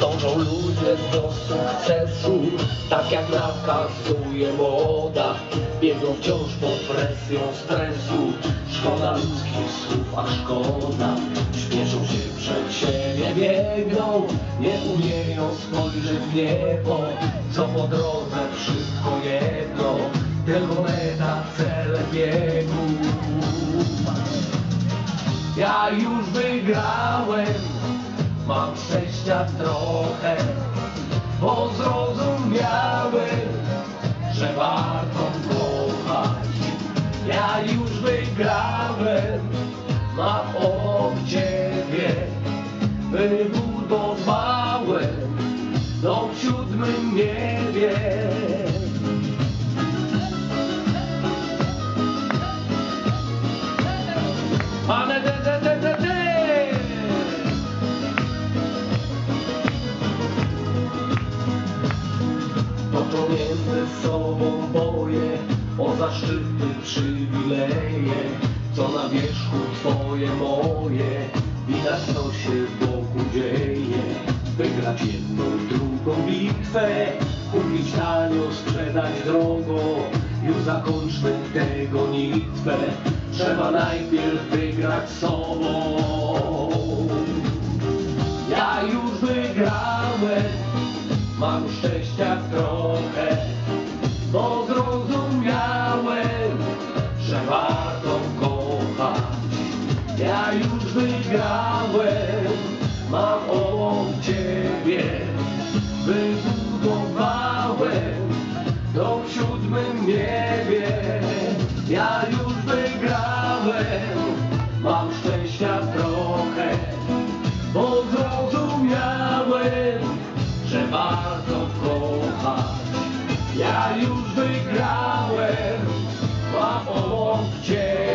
Dążą ludzie do sukcesu, tak jak nakazuje moda. Biegną wciąż pod presją stresu, szkoda ludzkich słów, a szkoda. Śpieszą się przed siebie, biegną, nie umieją spojrzeć w niebo. Co po drodze wszystko jedno, tylko meta, cele biegu. Ja już wygrałem, mam szczęścia trochę, bo zrozumiałem, że warto kochać. Ja już wygrałem, mam obok ciebie, wybudowałem dom w siódmym niebie. Sobą boje o zaszczyty przywileje, co na wierzchu twoje moje, widać co się wokół dzieje. Wygrać jedną, drugą bitwę, kupić tanio, sprzedać drogo, już zakończmy tę gonitwę. Trzeba najpierw wygrać sobą. Ja już wygrałem, mam szczęścia trochę, już wygrałem, mam obok ciebie, wybudowałem dom w siódmym niebie. Ja już wygrałem, mam szczęścia trochę, bo zrozumiałem, że warto kochać. Ja już wygrałem, mam obok ciebie,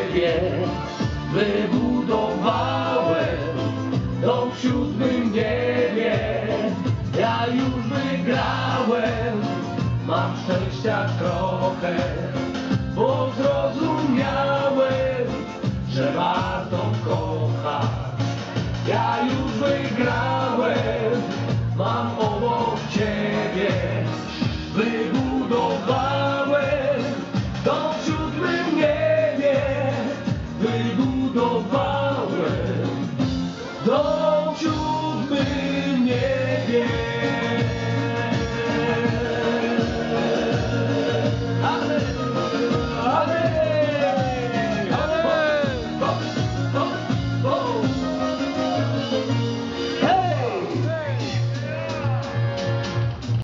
w siódmym niebie. Ja już wygrałem Mam szczęścia trochę Bo zrozumiałem Że warto kochać. Ja już wygrałem Mam obok ciebie. Wybudowałem Dom w siódmym niebie. Wybudowałem Dom